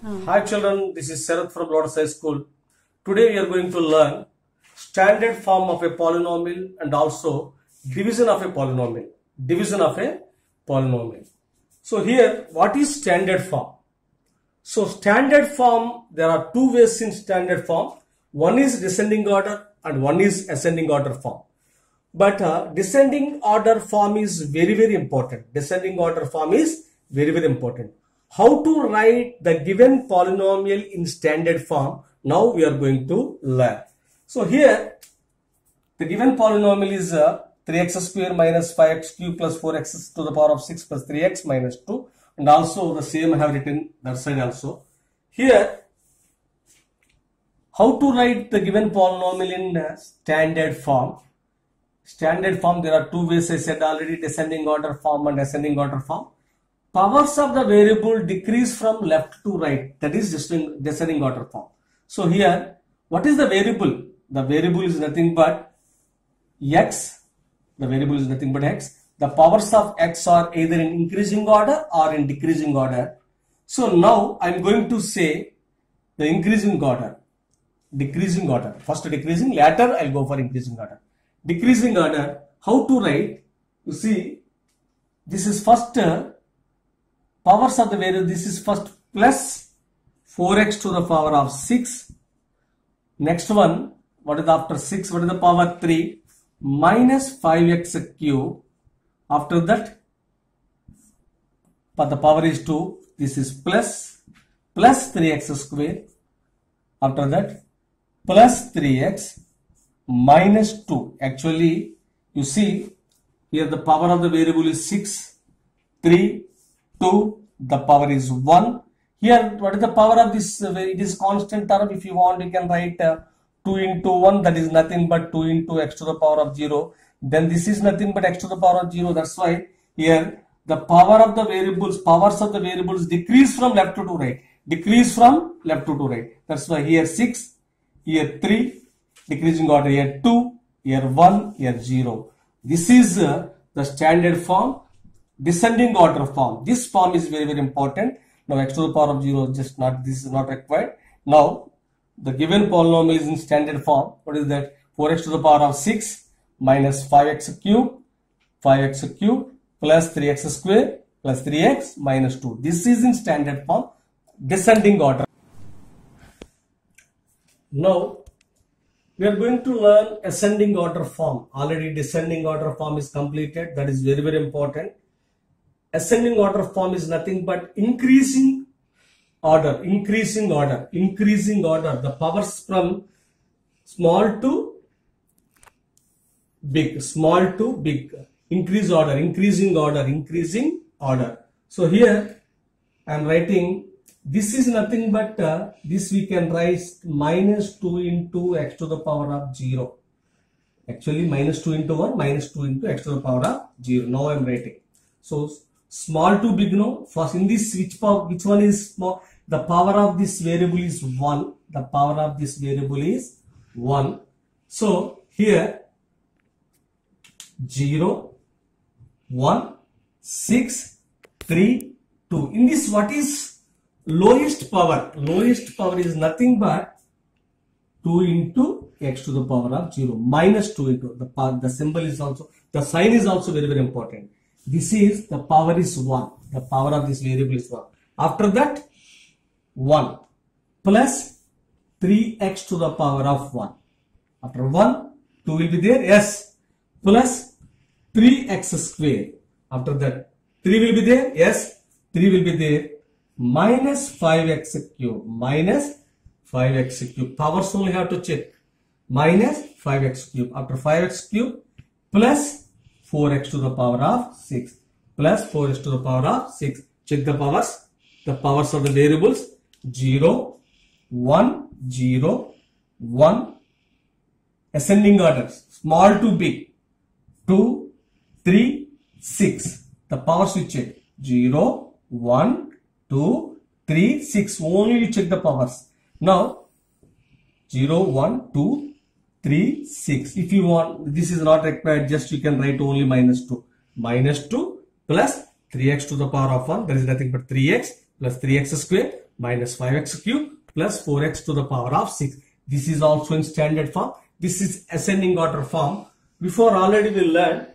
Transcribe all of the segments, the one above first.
Hi children, this is Sarath from Lotus High School. Today we are going to learn standard form of a polynomial and also division of a polynomial. Division of a polynomial. So here, what is standard form? So standard form, there are two ways in standard form. One is descending order and one is ascending order form. But uh, descending order form is very very important. Descending order form is very very important. How to write the given polynomial in standard form? Now we are going to learn. So here the given polynomial is uh, 3x square minus 5x cube plus 4x to the power of 6 plus 3x minus 2 and also the same I have written that side also. Here how to write the given polynomial in uh, standard form? Standard form there are two ways I said already descending order form and ascending order form. Powers of the variable decrease from left to right that is descending, descending order form. So here what is the variable? The variable is nothing but x the variable is nothing but x. The powers of x are either in increasing order or in decreasing order. So now I am going to say the increasing order, decreasing order. First decreasing, later I'll go for increasing order. Decreasing order, how to write? You see, this is first uh, powers of the variable. This is first plus 4x to the power of 6. Next one, what is after 6? What is the power 3? minus 5x cube after that but the power is 2 this is plus plus 3x square after that plus 3x minus 2 actually you see here the power of the variable is 6 3 2 the power is 1 here what is the power of this? It is constant term if you want you can write uh, 2 into 1 that is nothing but 2 into x to the power of 0 then this is nothing but x to the power of 0 that's why here the power of the variables powers of the variables decrease from left to right. Decrease from left to right. That's why here 6 here 3 decreasing order here 2 here 1 here 0 this is uh, the standard form descending order form this form is very very important now x to the power of 0 just not this is not required now the given polynomial is in standard form. What is that? 4x to the power of 6 minus 5x cube, 5x cube plus 3x square plus 3x minus 2. This is in standard form, descending order. Now, we are going to learn ascending order form. Already descending order form is completed. That is very, very important. Ascending order form is nothing but increasing order, increasing order, increasing order. The powers from small to big, small to big, increase order, increasing order, increasing order. So here I am writing this is nothing but uh, this we can write minus 2 into x to the power of 0. Actually minus 2 into 1 minus 2 into x to the power of 0. Now I am writing. So small to big no? First in this which power which one is small the power of this variable is 1 the power of this variable is 1 so here 0 1 6 3 2 in this what is lowest power? Lowest power is nothing but 2 into x to the power of 0 minus 2 into. The power the symbol is also the sign is also very very important this is the power is 1 the power of this variable is 1 after that 1 plus 3x to the power of 1 after 1 2 will be there yes. Plus 3x square. After that 3 will be there yes. 3 will be there. Minus 5x cube. Minus 5x cube. Powers only have to check. Minus 5x cube. After 5x cube plus 4x to the power of 6 plus 4x to the power of 6 check the powers. The powers of the variables 0 1 0 1 ascending order small to big 2 3 6 the powers we check 0 1 2 3 6 only you check the powers. Now 0 1 2 3 6 if you want this is not required just you can write only minus 2 minus 2 plus 3x to the power of 1 there is nothing but 3x plus 3x square minus 5x cube plus 4x to the power of 6. This is also in standard form. This is ascending order form. Before already we learned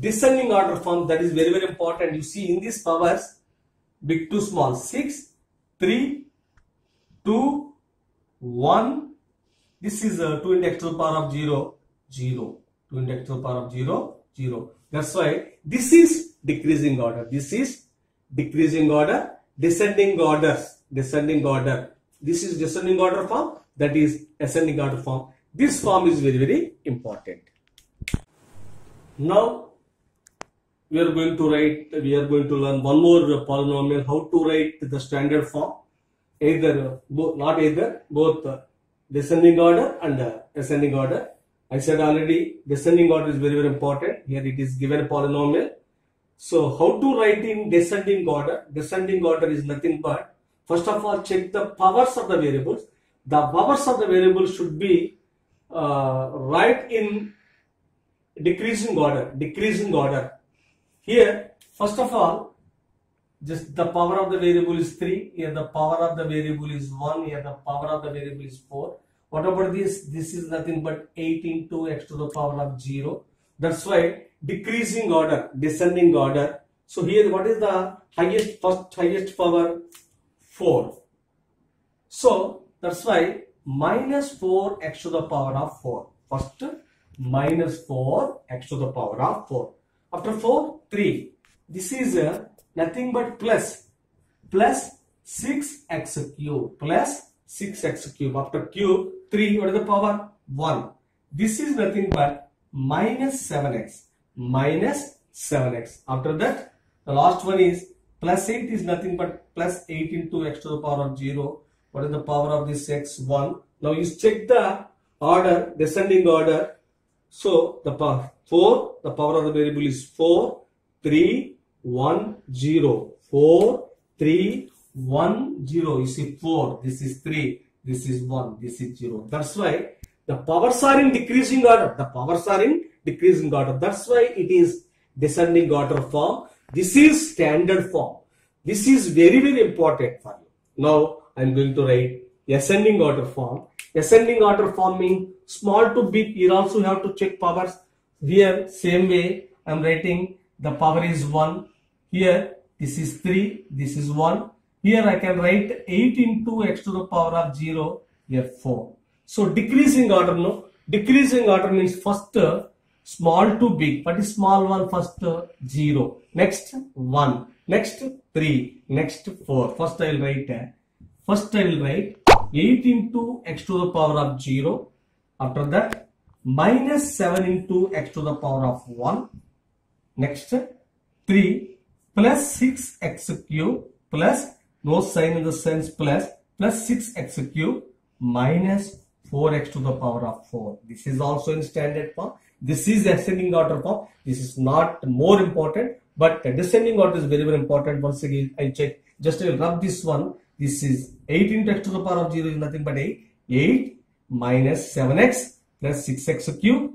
descending order form that is very very important. You see in these powers big to small 6, 3, 2, 1. This is uh, 2 into x to the power of 0, 0. 2 into x to the power of 0, 0. That's why this is decreasing order. This is decreasing order, descending orders, descending order. This is descending order form, that is ascending order form. This form is very, very important. Now, we are going to write, we are going to learn one more polynomial, how to write the standard form. Either, not either, both uh, descending order and uh, ascending order. I said already, descending order is very, very important. Here it is given a polynomial. So how to write in descending order? Descending order is nothing but, first of all, check the powers of the variables. The powers of the variables should be uh, right in decreasing order, decreasing order. Here, first of all, just the power of the variable is 3, here the power of the variable is 1, here the power of the variable is 4. What about this? This is nothing but 8 into x to the power of 0. That's why decreasing order, descending order. So here what is the highest, first highest power? 4. So that's why minus 4 x to the power of 4. First minus 4 x to the power of 4. After 4, 3. This is uh, nothing but plus. Plus 6x cube. Plus 6x cube. After cube, 3. What is the power? 1. This is nothing but minus 7x. Minus 7x. After that, the last one is plus 8 is nothing but plus 8 into x to the power of 0. What is the power of this x? 1. Now you check the order, descending order. So the power 4, the power of the variable is 4, 3, 1, 0. 4, 3, 1, 0. You see 4, this is 3, this is 1, this is 0. That's why the powers are in decreasing order. The powers are in decreasing order. That's why it is descending order form. This is standard form. This is very, very important for you. Now, I am going to write ascending order form. Ascending order form means small to big. You also have to check powers. Here, same way, I am writing the power is 1. Here, this is 3, this is 1. Here I can write 8 into x to the power of 0, here 4. So decreasing order, no? Decreasing order means first small to big. but small one first uh, 0. Next 1. Next 3. Next 4. First I will write, uh, first I will write 8 into x to the power of 0. After that minus 7 into x to the power of 1. Next 3 plus 6x cube plus no sign in the sense plus plus 6x cube minus 4x to the power of 4. This is also in standard form. This is ascending order form. This is not more important, but descending order is very, very important. Once again, I check. Just I rub this one. This is 8 into x to the power of 0 is nothing but 8. 8 minus 7x plus 6x cube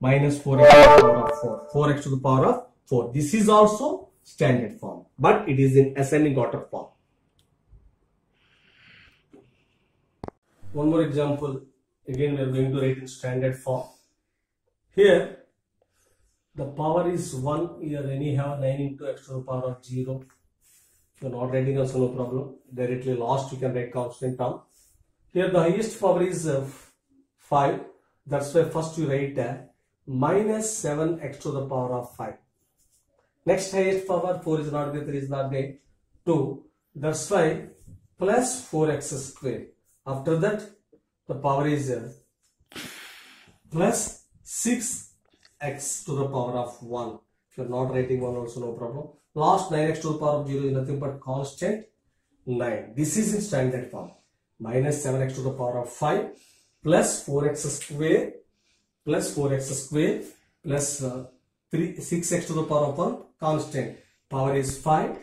minus 4x to the power of 4. 4x to the power of 4. This is also standard form, but it is in ascending order form. One more example. Again, we are going to write in standard form. Here, the power is 1. Here, anyhow, 9 into x to the power of 0. If you are not writing also no problem. Directly last, you can write constant term. Here, the highest power is uh, 5. That's why first you write uh, minus 7x to the power of 5. Next highest power 4 is not there, 3 is not there, 2. That's why plus 4x square. After that, the power is uh, plus 6x to the power of 1. If you are not writing 1 also no problem. Last 9x to the power of 0 is nothing but constant 9. This is in standard form. Minus 7x to the power of 5 plus 4x square plus 4x square plus uh, 3 6x to the power of 1 constant. Power is 5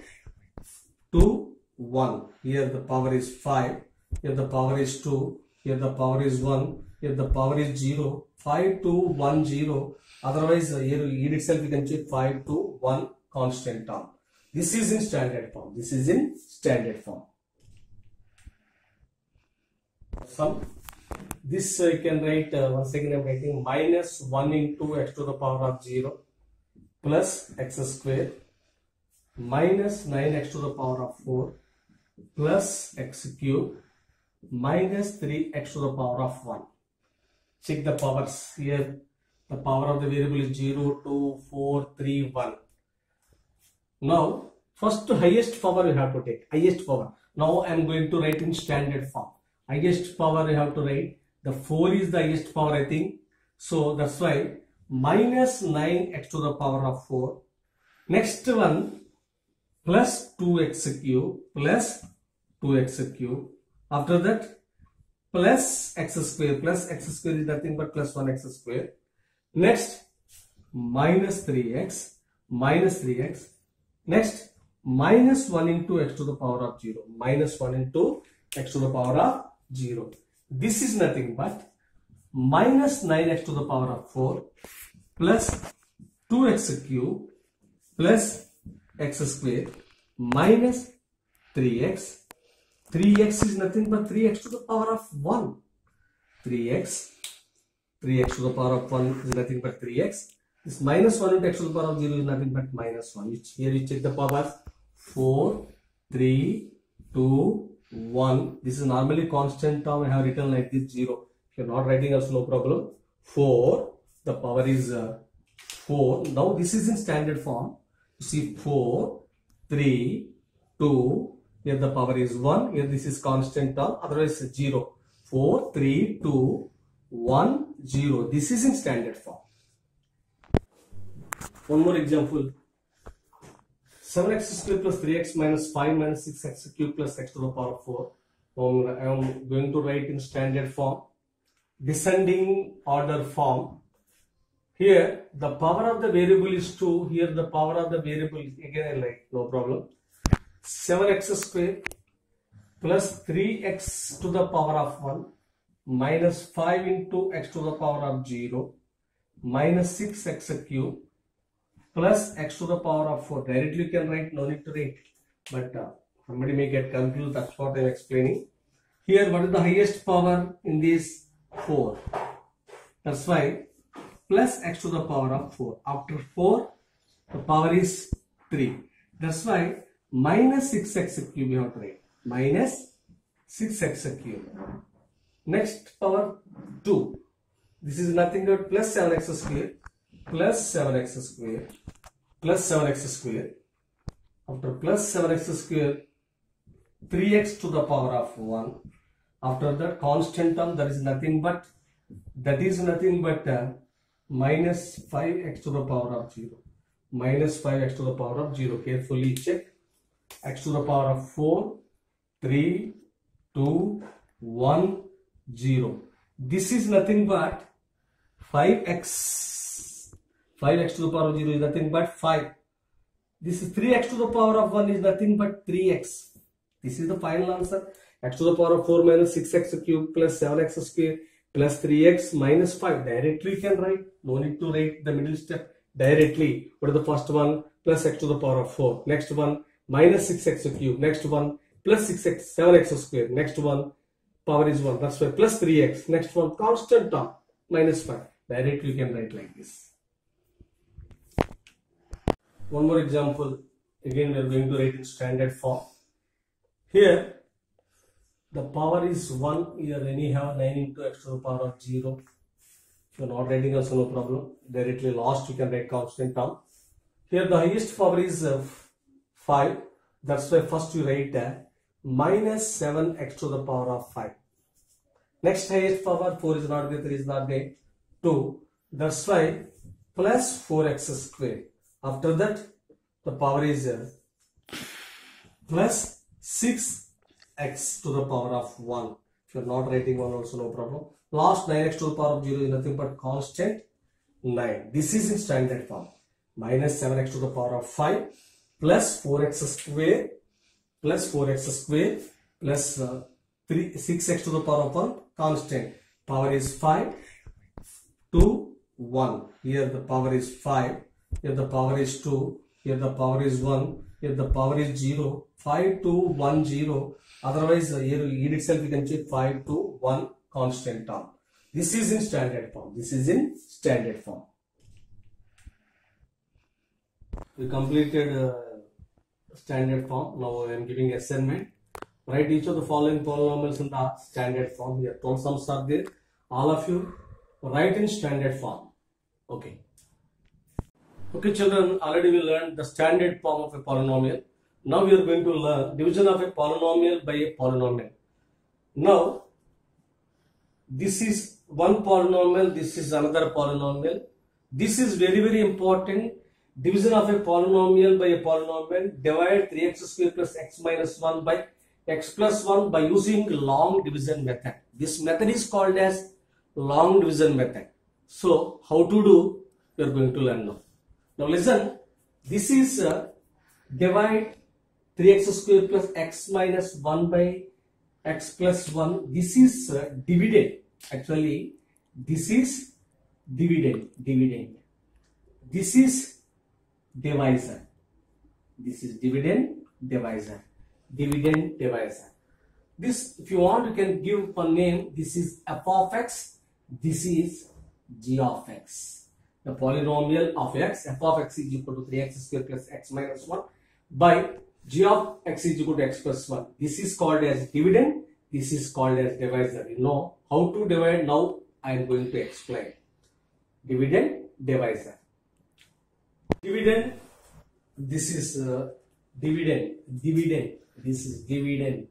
2 1. Here the power is 5. Here the power is 2. Here the power is 1. Here the power is 0. 5 2 1 0. Otherwise uh, here it itself we can check 5 2 1 constant term. This is in standard form. This is in standard form. sum. This uh, you can write uh, once again I'm writing minus 1 into x to the power of 0 plus x square minus 9x to the power of 4 plus x cube minus 3x to the power of 1. Check the powers here. The power of the variable is 0, 2, 4, 3, 1. Now, first highest power you have to take. Highest power. Now I am going to write in standard form. Highest power you have to write. The 4 is the highest power I think. So that's why minus 9x to the power of 4. Next one plus 2x cube plus 2x cube. After that plus x square plus x square is nothing but plus 1x square. Next minus 3x minus 3x. Next minus 1 into x to the power of 0 minus 1 into x to the power of 0. This is nothing but minus 9x to the power of 4 plus 2x cube plus x square minus 3x. 3x is nothing but 3x to the power of 1. 3x. 3x to the power of 1 is nothing but 3x. This minus 1 into x to the power of 0 is nothing but minus 1. Here you check the powers. 4, 3, 2, 1. This is normally constant term. I have written like this 0. If you are not writing also no problem. 4. The power is uh, 4. Now this is in standard form. You see 4, 3, 2. Here the power is 1. Here this is constant term. Otherwise 0. 4, 3, 2, 1, 0. This is in standard form. One more example. 7x square plus 3x minus 5 minus 6x cube plus x to the power of 4. Now I am going to write in standard form. Descending order form. Here the power of the variable is 2. Here the power of the variable is again like no problem. 7x square plus 3x to the power of 1 minus 5 into x to the power of 0 minus 6x cube plus x to the power of 4. Directly you can write, no need to write. But uh, somebody may get confused, that's what I am explaining. Here, what is the highest power in this? 4. That's why plus x to the power of 4. After 4, the power is 3. That's why minus 6x cube you have to write. Minus 6x cube. Next power 2. This is nothing but plus 7x square plus 7x square plus 7x square. After plus 7x square, 3x to the power of 1. After that constant term there is nothing but that is nothing but uh, minus 5x to the power of 0. Minus 5x to the power of 0. Carefully check. x to the power of 4, 3, 2, 1, 0. This is nothing but 5x 5x to the power of 0 is nothing but 5 this is 3x to the power of 1 is nothing but 3x this is the final answer x to the power of 4 minus 6x cube plus 7x square plus 3x minus 5 directly can write. No need to write the middle step directly. What is the first one plus x to the power of 4 next one minus 6x cube. Next one plus 6x 7x square. Next one power is 1 that's why plus 3x next one constant term minus 5 directly you can write like this. One more example. Again we are going to write in standard form. Here the power is 1 here anyhow 9 into x to the power of 0 if you are not writing also no problem. Directly last you can write constant term. Here the highest power is uh, 5 that's why first you write uh, minus 7x to the power of 5 next highest power 4 is not there 3 is not there. 2 that's why plus 4x square. After that the power is uh, plus 6x to the power of 1 if you are not writing 1 also no problem. Last 9x to the power of 0 is nothing but constant 9 this is in standard form. Minus 7x to the power of 5 plus 4x square plus 4x square plus uh, 3 6x to the power of 1 constant. Power is 5 2 1 here the power is 5 here the power is 2 here the power is 1, here the power is 0, 5 to 1, 0. Otherwise, uh, here it itself we can check 5 to 1 constant term. This is in standard form. This is in standard form. We completed uh, standard form. Now I am giving assignment. Write each of the following polynomials in the standard form. Here 12 sums are there. All of you write in standard form. Okay. Okay children, already we learned the standard form of a polynomial. Now we are going to learn division of a polynomial by a polynomial. Now, this is one polynomial, this is another polynomial. This is very very important. Division of a polynomial by a polynomial. Divide 3x square plus x minus 1 by x plus 1 by using long division method. This method is called as long division method. So, how to do? We are going to learn now. Now listen, this is uh, divide 3x square plus x minus 1 by x plus 1. This is uh, dividend. Actually, this is dividend. Dividend. This is divisor. This is dividend divisor. Dividend divisor. This, if you want, you can give a name. This is f of x. This is g of x. The polynomial of x, f of x is equal to 3x square plus x minus 1 by g of x is equal to x plus 1. This is called as dividend. This is called as divisor. You know how to divide now I am going to explain. Dividend divisor. Dividend. This is uh, dividend. Dividend. This is dividend.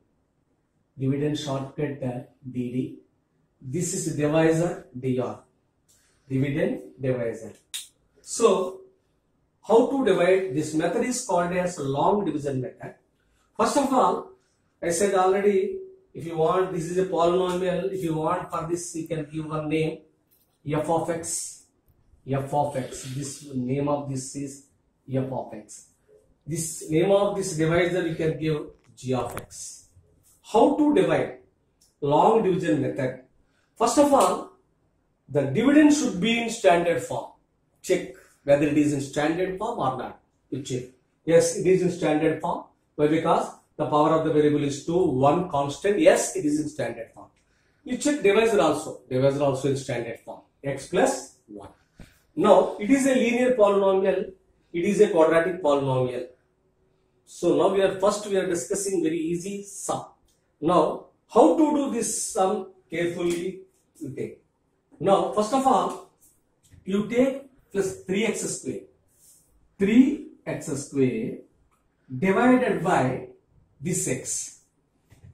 Dividend shortcut uh, DD. This is divisor DR. Dividend divisor. So how to divide this method is called as long division method. First of all, I said already if you want this is a polynomial. If you want for this you can give one name. F of x f of x. This name of this is f of x. This name of this divisor you can give g of x. How to divide? Long division method. First of all the dividend should be in standard form. Check whether it is in standard form or not check yes it is in standard form why because the power of the variable is 2 1 constant yes it is in standard form. You check divisor also? Divisor also in standard form. X plus 1 now it is a linear polynomial. It is a quadratic polynomial. So now we are first we are discussing very easy sum. Now how to do this sum carefully? You take. Now first of all you take plus 3x square. 3x square divided by this x.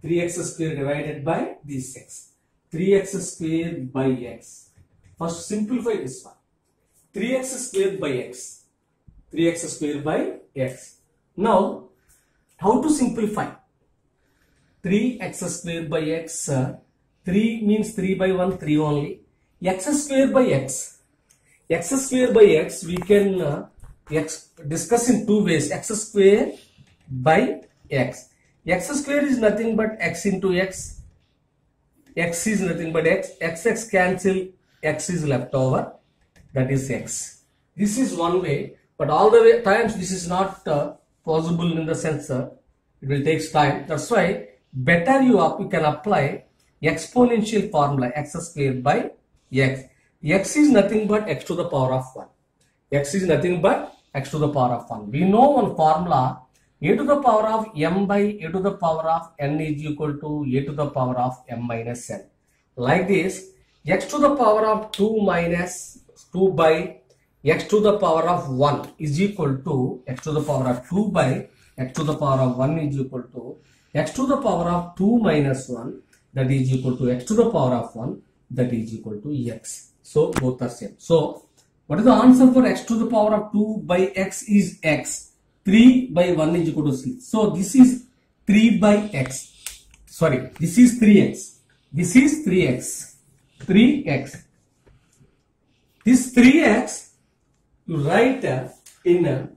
3x square divided by this x. 3x square by x. First simplify this one. 3x square by x. 3x square by x. Now how to simplify? 3x square by x uh, 3 means 3 by 1 3 only. X square by x x square by x we can uh, x discuss in two ways x square by x. x square is nothing but x into x. x is nothing but x. x x cancel x is left over. That is x. This is one way but all the way times this is not uh, possible in the sense uh, it will take time. That's why better you up you can apply exponential formula x square by x x is nothing but x to the power of 1 x is nothing but x to the power of 1 we know one formula a to the power of m by a to the power of n is equal to a to the power of m minus n like this x to the power of 2 minus 2 by x to the power of 1 is equal to x to the power of 2 by x to the power of 1 is equal to x to the power of 2 minus 1 that is equal to x to the power of 1 that is equal to x. So both are same. So what is the answer for x to the power of 2 by x is x. 3 by 1 is equal to 6. So this is 3 by x. Sorry, this is 3x. This is 3x. 3x. This 3x you write uh, in a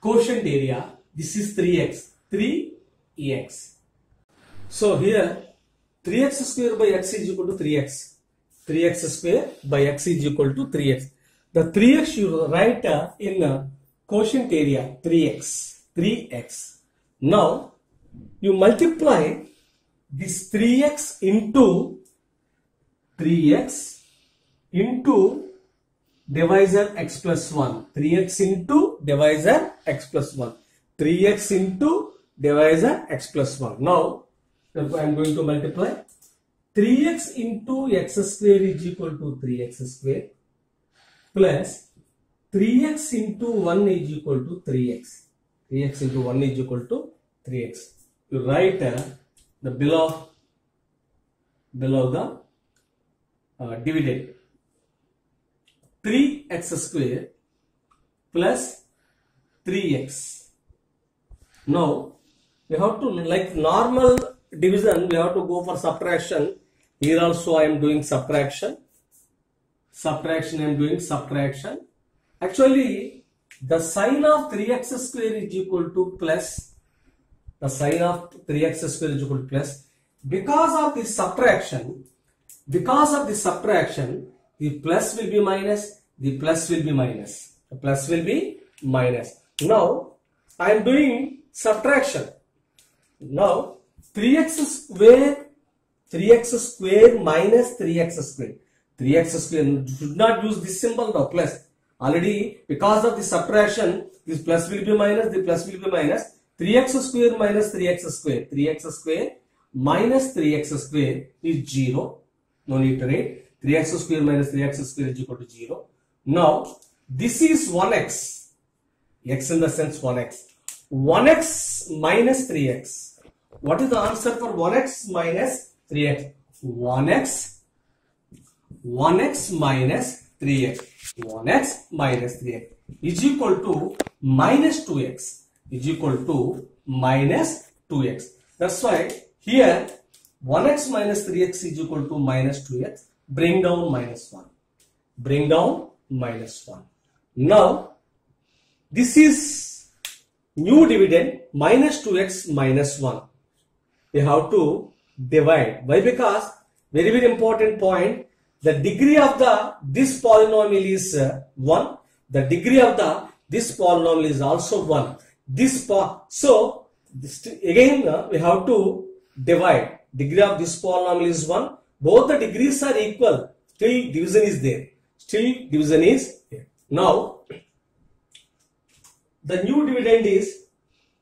quotient area. This is 3x. 3x. So here 3x square by x is equal to 3x. 3x square by x is equal to 3x. The 3x you write uh, in quotient area 3x. 3x. Now you multiply this 3x into 3x into divisor x plus 1. 3x into divisor x plus 1. 3x into divisor x plus 1. Now I am going to multiply 3x into x square is equal to 3x square plus 3x into 1 is equal to 3x. 3x into 1 is equal to 3x. You write uh, the below below the uh, dividend 3x square plus 3x. Now we have to like normal division we have to go for subtraction. Here also I am doing subtraction. Subtraction I am doing subtraction. Actually the sign of 3x square is equal to plus. The sign of 3x square is equal to plus. Because of this subtraction because of this subtraction the plus will be minus the plus will be minus. The plus will be minus. Now i am doing subtraction. Now 3x square 3x square minus 3x square. 3x square. Should not use this symbol now. Plus. Already because of the subtraction this plus will be minus the plus will be minus. 3x square minus 3x square. 3x square minus 3x square is 0 no need to write. 3x square minus 3x square is equal to 0 now this is 1x x. in the sense 1x 1x minus 3x what is the answer for 1x minus 3x 1x 1x minus 3x 1x minus 3x is equal to minus 2x is equal to minus 2x that's why here 1x minus 3x is equal to minus 2x bring down minus 1 bring down minus 1 now this is new dividend minus 2x minus 1 we have to divide. Why? Because very very important point the degree of the this polynomial is uh, 1 the degree of the this polynomial is also 1 this po so this, again uh, we have to divide. Degree of this polynomial is 1 both the degrees are equal. Still division is there. Still division is there now the new dividend is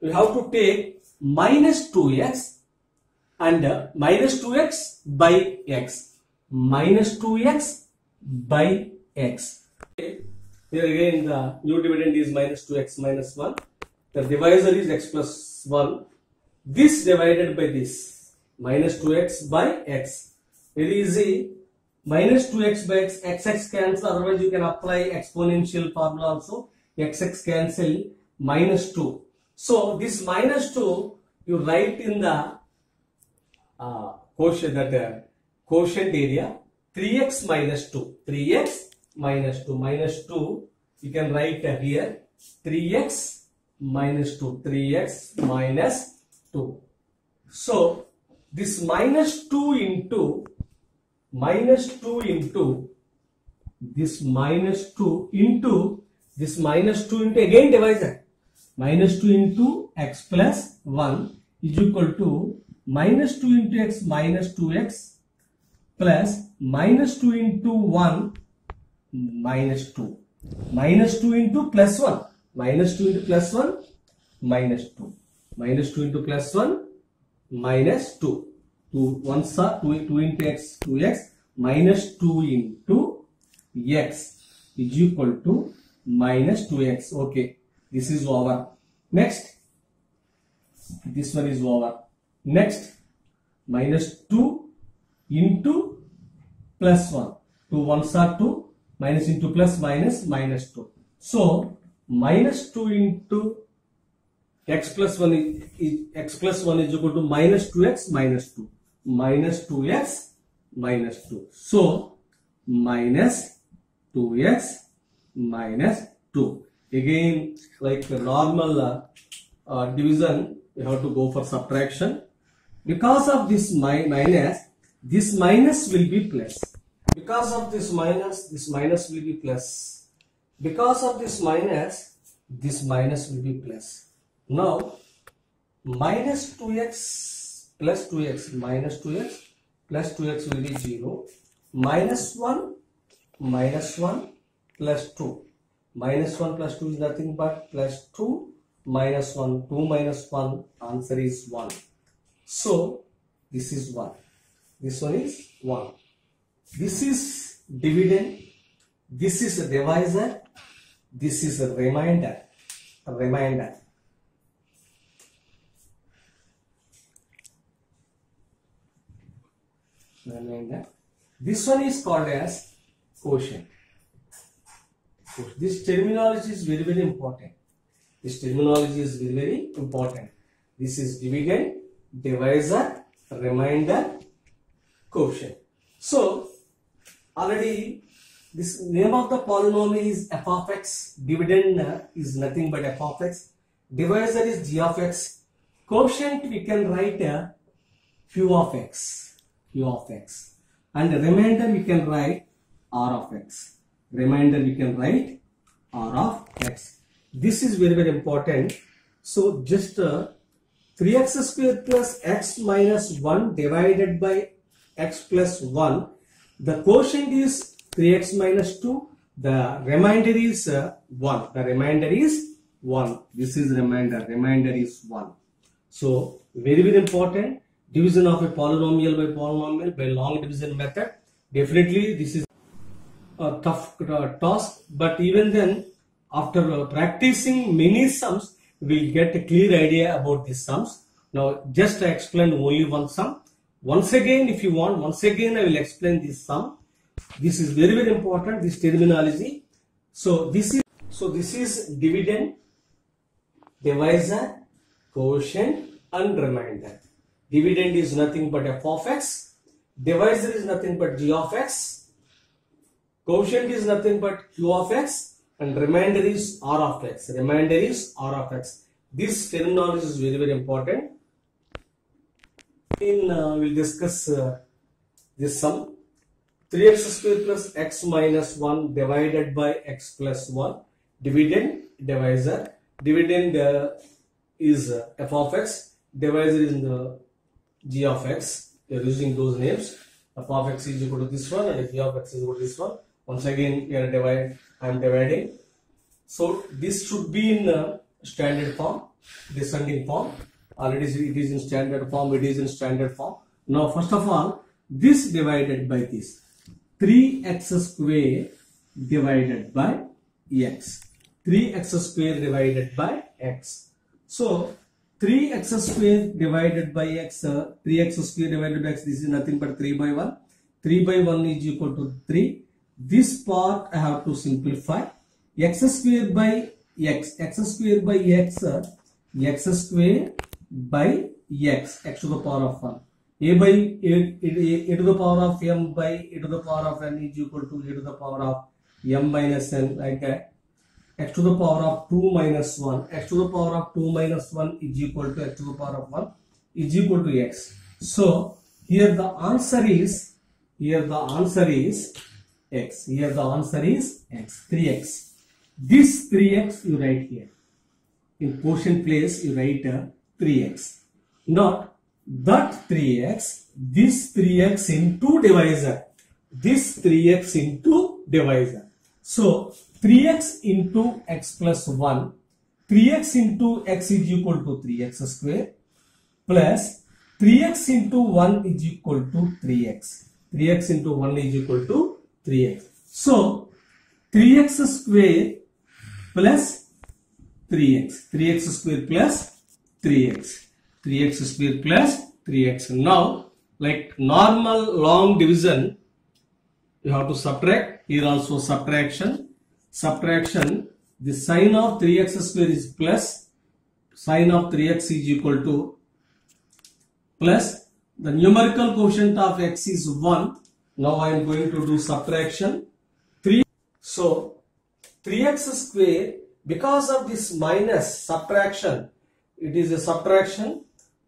we have to take minus 2x and minus 2x by x. Minus 2x by x. Here again the new dividend is minus 2x minus 1 the divisor is x plus 1 this divided by this. Minus 2x by x. Very easy minus 2x by x. Xx cancel otherwise you can apply exponential formula also. Xx cancel minus 2 so this minus 2 you write in the uh, quotient that uh, quotient area 3x minus 2 3x minus 2 minus 2 you can write uh, here 3x minus 2 3x minus 2 so this minus 2 into minus 2 into this minus 2 into this minus 2 into again divisor. Minus 2 into x plus 1 is equal to minus 2 into x minus 2x plus minus 2 into 1 minus 2 minus 2 into plus 1 minus 2 into plus 1 minus 2 minus 2 into plus 1 minus 2 2 1 are 2, 2 into x 2x minus 2 into x is equal to minus 2x okay this is over. Next this one is over next minus 2 into plus 1 2 ones are 2 minus into plus minus minus 2 so minus 2 into x plus 1 is, is x plus 1 is equal to minus 2x minus 2 minus 2x minus 2 so minus 2x minus 2 again like normal uh, uh, division you have to go for subtraction because of this mi minus this minus will be plus. Because of this minus this minus will be plus. Because of this minus this minus will be plus. Now minus 2x plus 2x minus 2x plus 2x will be 0 minus 1 minus 1 plus 2 minus 1 plus 2 is nothing but plus 2 minus 1 2 minus 1 answer is 1 so this is 1 this one is 1 this is dividend. This is a divisor. This is a remainder a remainder this one is called as quotient. This terminology is very very important. This terminology is very very important. This is dividend divisor remainder quotient. So already this name of the polynomial is f of x dividend uh, is nothing but f of x divisor is g of x. Quotient we can write a q of x q of x. And remainder we can write r of x. Remainder we can write r of x. This is very very important. So just uh, 3x square plus x minus 1 divided by x plus 1 the quotient is 3x minus 2 the remainder is uh, 1 the remainder is 1 this is remainder. Remainder is 1 so very very important. Division of a polynomial by polynomial by long division method. Definitely this is a tough uh, task. But even then after uh, practicing many sums we'll get a clear idea about these sums. Now just I explain only one sum. Once again if you want once again I will explain this sum. This is very very important this terminology. So this is so this is dividend divisor quotient and remainder. Dividend is nothing but f of x. Divisor is nothing but g of x. Quotient is nothing but q of x and remainder is r of x. Remainder is r of x. This terminology is very very important. In uh, we'll discuss uh, this sum. 3x square plus x minus 1 divided by x plus 1 dividend divisor. Dividend uh, is uh, f of x. Divisor is the g of x. We are using those names. F of x is equal to this one and g of x is equal to this one. Once again we are divide i am dividing so this should be in uh, standard form descending form. Already it is in standard form it is in standard form. Now first of all this divided by this. 3x square divided by x. 3x square divided by x. So 3x square divided by x uh, 3x square divided by x this is nothing but 3 by 1 3 by 1 is equal to 3 this part i have to simplify. X square by x x square by x x square by x x to the power of 1 a by a, a, a to the power of m by a to the power of n is equal to a to the power of m minus n like that. X to the power of 2 minus 1 x to the power of 2 minus 1 is equal to x to the power of 1 is equal to x. So here the answer is here the answer is x. Here the answer is x. 3x this 3x you write here. In quotient place you write uh, 3x not that 3x this 3x into divisor. This 3x into divisor. So 3x into x plus 1 3x into x is equal to 3x square plus 3x into 1 is equal to 3x 3x into 1 is equal to 3x so 3x square plus 3x 3x square plus 3x 3x square plus 3x now like normal long division you have to subtract. Here also subtraction. Subtraction the sign of 3x square is plus sign of 3x is equal to plus. The numerical quotient of x is 1 now i am going to do subtraction. 3 so 3x square because of this minus subtraction it is a subtraction.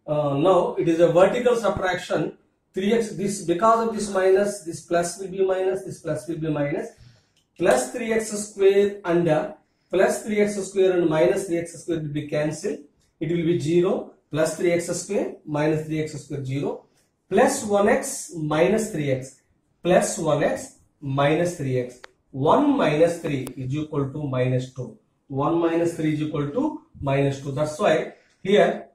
Uh, now it is a vertical subtraction. 3x this because of this minus this plus will be minus this plus will be minus. Plus 3x square under plus 3x square and minus 3x square will be cancelled. It will be 0 plus 3x square minus 3x square 0 plus 1x minus 3x plus 1x minus 3x. 1 minus 3 is equal to minus 2. 1 minus 3 is equal to minus 2. That's why here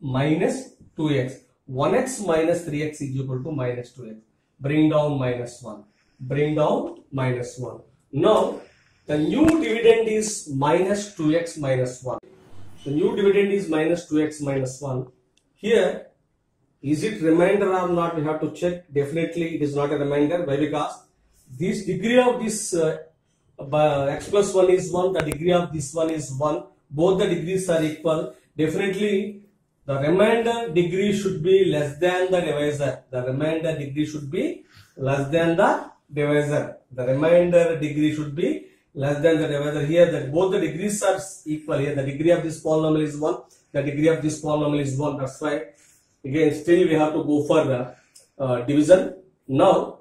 minus 2x. 1x minus 3x is equal to minus 2x. Bring down minus 1. Bring down minus 1. Now the new dividend is minus 2x minus 1. The new dividend is minus 2x minus 1. Here is it remainder or not? We have to check. Definitely it is not a remainder. Why? Because this degree of this uh, x plus 1 is 1. The degree of this one is 1. Both the degrees are equal. Definitely the remainder degree should be less than the divisor. The remainder degree should be less than the divisor. The remainder degree should be less than the divisor. Here that both the degrees are equal. Here the degree of this polynomial is 1. The degree of this polynomial is 1. That's why again still we have to go for the uh, division. Now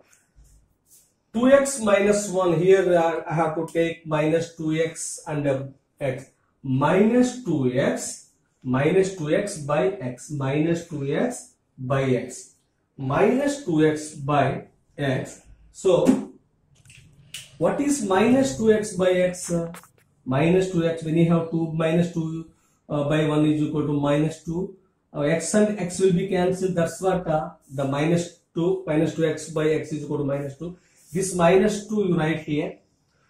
2x minus 1 here uh, I have to take minus 2x and uh, x. Minus 2x minus 2x by x. Minus 2x by x. Minus 2x by x. So what is minus 2x by x uh, minus 2x when you have 2 minus 2 uh, by 1 is equal to minus 2 uh, x and x will be cancelled that's what uh, the minus 2 minus 2x by x is equal to minus 2 this minus 2 you write here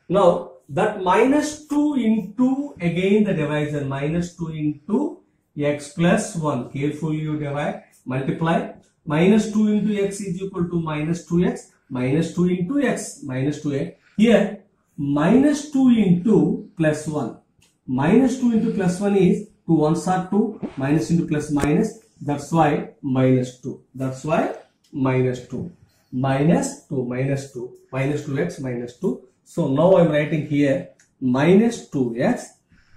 now that minus 2 into again the divisor minus 2 into x plus 1 carefully you divide multiply minus 2 into x is equal to minus 2x minus 2 into x minus 2x here minus 2 into plus 1 minus 2 into plus 1 is 2 ones are 2 minus into plus minus that's why minus 2 that's why minus 2 minus 2 minus 2 minus 2x minus 2 so now i'm writing here minus 2x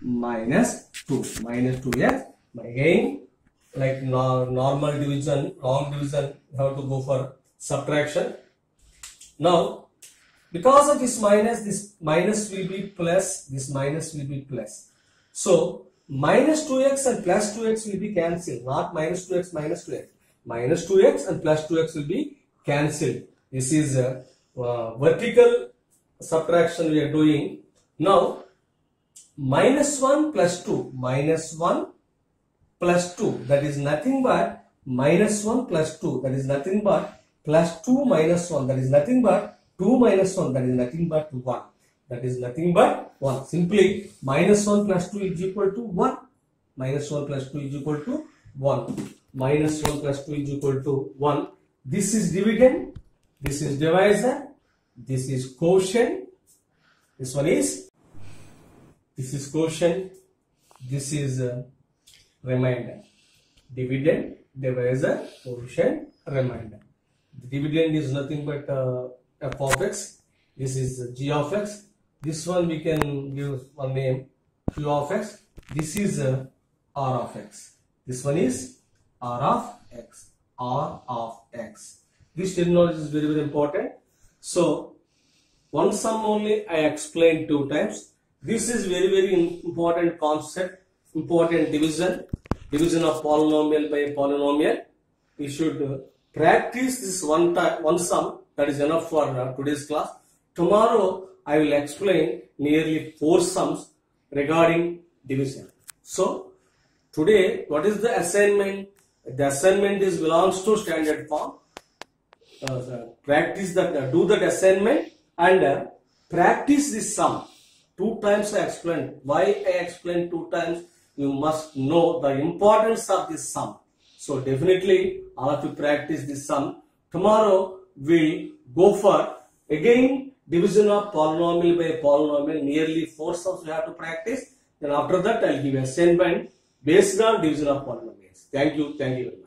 minus 2 minus 2x again like no, normal division long division you have to go for subtraction. Now because of this minus this minus will be plus this minus will be plus. So minus 2x and plus 2x will be cancelled. Not minus 2x minus 2x minus 2x and plus 2x will be cancelled. This is a uh, vertical subtraction we are doing. Now minus 1 plus 2 minus 1 plus 2 that is nothing but minus 1 plus 2 that is nothing but plus 2 minus 1 that is nothing but 2 minus 1 that is nothing but 1 that is nothing but 1 simply minus 1 plus 2 is equal to 1 minus 1 plus 2 is equal to 1 minus 1 plus 2 is equal to 1 this is dividend. This is divisor. This is quotient. This one is this is quotient. This is uh, remainder dividend divisor quotient remainder the dividend is nothing but uh, f of x. This is g of x this one we can give one name q of x. This is uh, r of x. This one is r of x. R of x. This terminology is very very important. So one sum only i explained two times. This is very very important concept important division division of polynomial by polynomial. We should uh, practice this one time one sum that is enough for uh, today's class. Tomorrow i will explain nearly four sums regarding division. So today what is the assignment? The assignment is belongs to standard form. Uh, practice that uh, do that assignment and uh, practice this sum. Two times i explained. Why i explained two times? You must know the importance of this sum. So definitely all of you practice this sum. Tomorrow we'll go for again division of polynomial by polynomial nearly four sums we have to practice. Then after that i'll give a assignment based on division of polynomials. Thank you. Thank you